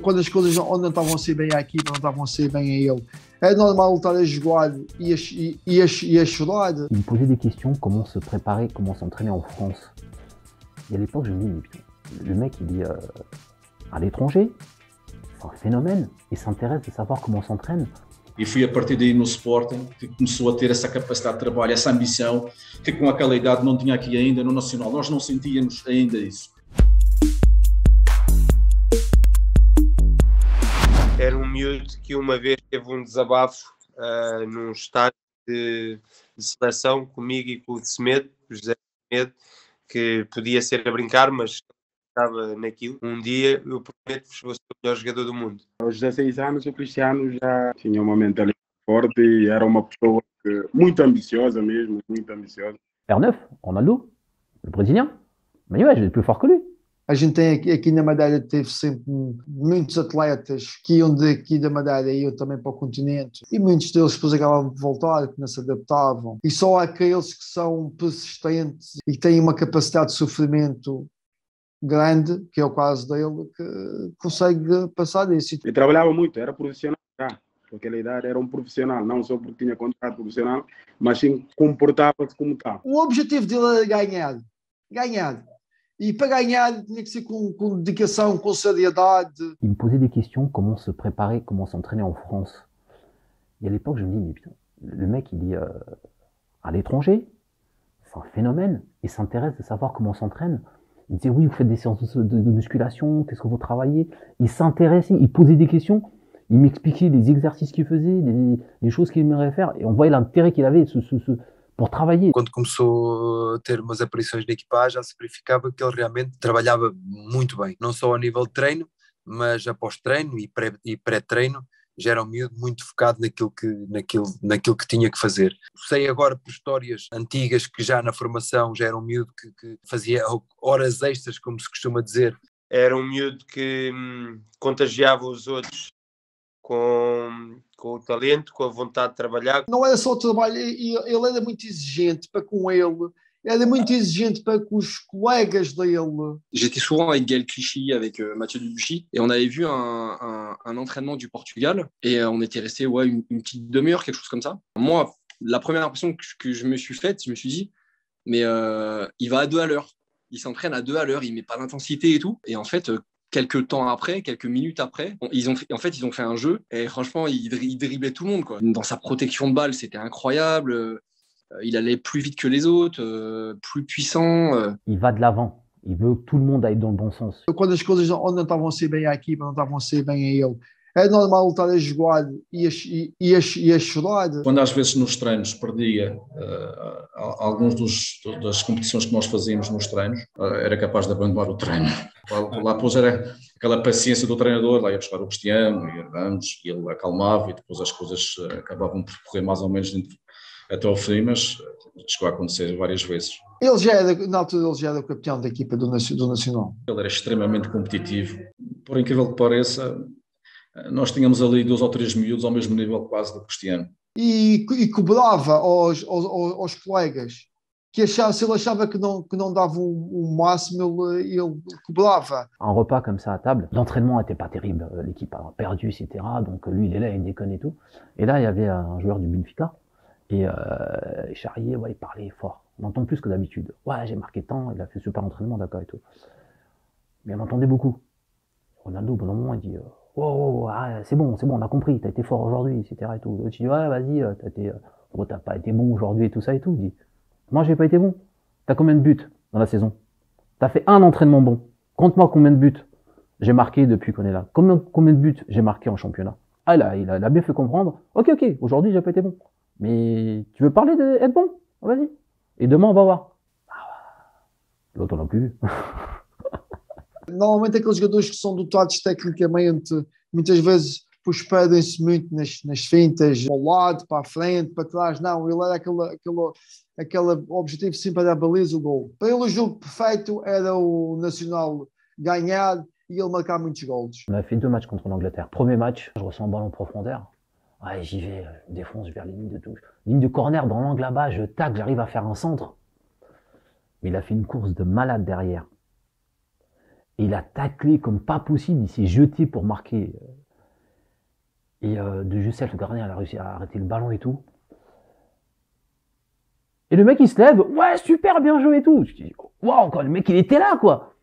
Quando as coisas não, não estavam a ser bem à equipa, não estavam a ser bem a ele, é normal estar a jogar e a, e, a, e a chorar. Il me posait des questions, comment se préparer, comment s'entraîner en France. Et à l'époque, je me dis, le mec, il est euh, à l'étranger, c'est un phénomène, il s'intéresse de savoir comment s'entraîne. E foi a partir daí no Sporting que começou a ter essa capacidade de trabalho, essa ambição, que com aquela idade não tinha aqui ainda no Nacional. Nós não sentíamos ainda isso. Era um miúdo que uma vez teve um desabafo uh, num estádio de, de, seleção comigo e com o Semedo, o José Semedo, que podia ser a brincar, mas estava naquilo. Um dia, eu prometo-vos, vou ser o melhor jogador do mundo. Aos 16 anos, o Cristiano já tinha uma mentalidade forte e era uma pessoa que, muito ambiciosa mesmo, muito ambiciosa. R9, Ronaldo, o Brésilien. Mais ouais, j'ai plus fort que lui. A gente tem aqui, aqui, na Madeira, teve sempre muitos atletas que iam daqui da Madeira e iam também para o continente e muitos deles depois acabavam de voltar, que não se adaptavam. E só há aqueles que são persistentes e têm uma capacidade de sofrimento grande, que é o caso dele, que consegue passar disso. E trabalhava muito, era profissional já. Idade era um profissional, não só porque tinha contrato profissional, mas sim comportava-se como tal. O objetivo dele era ganhar. Ganhar. E. Il me posait des questions, comment se préparer, comment s'entraîner en France. Et à l'époque, je me dis, mais putain, le mec, il est euh, à l'étranger, c'est un phénomène, il s'intéresse de savoir comment on s'entraîne. Il disait, oui, vous faites des séances de, musculation, qu'est-ce que vous travaillez? Il s'intéressait, il posait des questions, il m'expliquait les exercices qu'il faisait, les, choses qu'il aimerait faire, et on voyait l'intérêt qu'il avait por trabalhar. Quando começou a ter umas aparições na equipagem, já se verificava que ele realmente trabalhava muito bem, não só a nível de treino, mas após treino e pré-treino, já era um miúdo muito focado naquilo que, naquilo, naquilo que tinha que fazer. Sei agora por histórias antigas que já na formação já era um miúdo que, que fazia horas extras, como se costuma dizer. Era um miúdo que hum, contagiava os outros com, com o talento, com a vontade de trabalhar. Não era só o trabalho, ele era muito exigente para com ele, era muito exigente para com os colegas dele. J'étais souvent avec Gaël Clichy, avec euh, Mathieu Debuchy, et on avait vu un, un, un entraînement du Portugal, et euh, on était resté ouais, une, une petite demi-heure, quelque chose comme ça. Moi, la première impression que, que, je me suis faite, je me suis dit, mais euh, il va à deux à l'heure. Il s'entraîne à deux à l'heure, il met pas d'intensité et tout. Et en fait, euh, quelques temps après, quelques minutes après, ils ont fait, en fait, ils ont fait un jeu et franchement, il, il driblait tout le monde. Quoi. Dans sa protection de balle, c'était incroyable. Euh, il allait plus vite que les autres, euh, plus puissant. Euh. Il va de l'avant. Il veut que tout le monde aille dans le bon sens. Quando as coisas não estavam a ser bem à equipa, estavam a ser bem a ele, é normal estar a jogar e a, e a, e a chorar. Quando às vezes nos treinos perdia uh, alguns dos, das competições que nós fazíamos nos treinos, uh, era capaz de abandonar o treino. Lá, lá depois era aquela paciência do treinador, lá ia buscar o Cristiano, e vamos, e ele acalmava e depois as coisas uh, acabavam por correr mais ou menos dentro, até ao fim, mas chegou a acontecer várias vezes. Ele já era, na altura ele já era o capitão da equipa do, do Nacional. Ele era extremamente competitivo. Por incrível que pareça, nós tínhamos ali dois ou três miúdos ao mesmo nível quase do Cristiano. E, e cobrava aos, aos, aos, colegas que achava, se ele achava que não, que não dava o, um máximo, ele, ele cobrava. Un repas comme ça à table, l'entraînement n'était pas terrible, l'équipe a perdu, etc. Donc lui, il est là, il déconne et tout. Et là, il y avait un joueur du Benfica, et euh, Charrier, ouais, il parlait fort. On entend plus que d'habitude. Ouais, j'ai marqué tant, il a fait super entraînement, d'accord et tout. Mais on entendait beaucoup. Ronaldo, au bon moment, il dit... Euh, oh, ah, c'est bon, c'est bon, on a compris, t'as été fort aujourd'hui, etc. Et tout. Tu dis, ouais, vas-y, t'as été, oh, t'as pas été bon aujourd'hui et tout ça et tout. Dis, moi, j'ai pas été bon. T'as combien de buts dans la saison? T'as fait un entraînement bon. Compte-moi combien de buts j'ai marqué depuis qu'on est là. Combien, combien de buts j'ai marqué en championnat? Ah là, il a, il bien fait comprendre. Ok, ok, aujourd'hui, j'ai pas été bon. Mais tu veux parler d'être bon? Vas-y. Et demain, on va voir. L'autre, on l'a plus. Normalmente aqueles jogadores que são dotados tecnicamente, muitas vezes perdem-se muito nas, nas fintas, ao lado, para a frente, para trás. Não, ele era aquele, aquele, aquele objetivo sempre era a baliza, o gol. Para ele o jogo perfeito era o Nacional ganhar e ele marcar muitos gols. On a fait deux matchs contre l'Angleterre. Premier match, je ressens un ballon en profondeur. Ouais, j'y vais, je défonce vers les lignes de touche. Ligne de corner dans l'angle là-bas, je tac, j'arrive à faire un centre. Il a fait une course de malade derrière. Et il a taclé comme pas possible. Il s'est jeté pour marquer. Et euh, de Jussel, le gardien, a réussi à arrêter le ballon et tout. Et le mec, il se lève. Ouais, super, bien joué et tout. Je dis, waouh, le mec, il était là, quoi.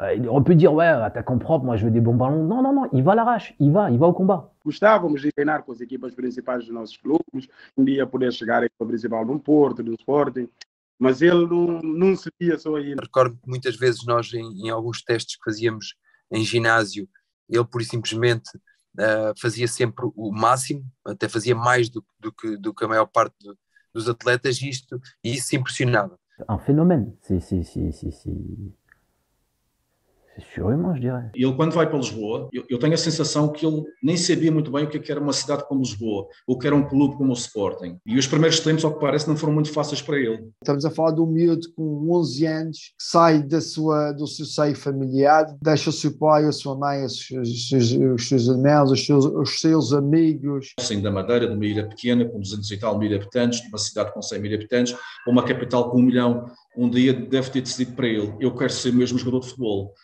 Euh, aurait pu dire, ouais, attaquant propre, moi je veux des bons ballons. Non, non, non, il va à l'arrache, il va, il va au combat. Gostávamos de treinar com as equipas principais dos nossos clubes, um dia poder chegar à equipa principal do Porto, Sporting, mas ele não, não se via só aí. Recordo que muitas vezes nós, em, em, alguns testes que fazíamos em ginásio, ele pura e simplesmente uh, fazia sempre o máximo, até fazia mais do, do, que, do que a maior parte do, dos atletas, e, isto, e isso impressionava. Um fenômeno, sim, sim, sim, sim. Dirais. Ele, quando vai para Lisboa, eu, eu, tenho a sensação que ele nem sabia muito bem o que, é era uma cidade como Lisboa, ou que era um clube como o Sporting. E os primeiros tempos, ao que parece, não foram muito fáceis para ele. Estamos a falar de um miúdo com 11 anos, que sai da sua, do seu seio familiar, deixa o seu pai, a sua mãe, os seus, os seus irmãos, os seus, os seus amigos. Saindo da Madeira, de uma ilha pequena, com 200 e tal mil habitantes, de uma cidade com 100 mil habitantes, para uma capital com um milhão, um dia deve ter decidido para ele, eu quero ser mesmo jogador de futebol.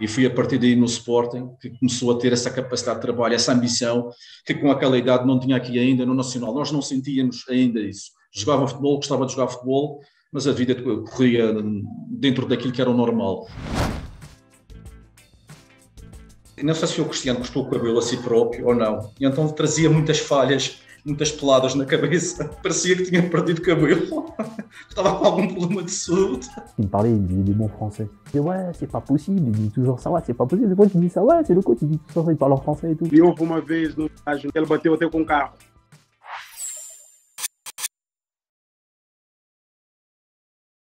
E foi a partir daí no Sporting que começou a ter essa capacidade de trabalho, essa ambição, que com aquela idade não tinha aqui ainda no Nacional. Nós não sentíamos ainda isso. Jogava futebol, gostava de jogar futebol, mas a vida corria dentro daquilo que era o normal. Não sei se o Cristiano gostou o cabelo a si próprio ou não. E então trazia muitas falhas muitas peladas na cabeça. Parecia que tinha perdido cabelo. Estava com algum problema de saúde. Il me parlait, il disait des mots français. Et ouais, c'est pas possible. Il dit toujours ça, ouais, c'est pas possible. Depois tu dis ça, ouais, c'est le coach, il dit tout ça, il parle en français et tout. E houve uma vez no estágio, ele bateu até com um carro.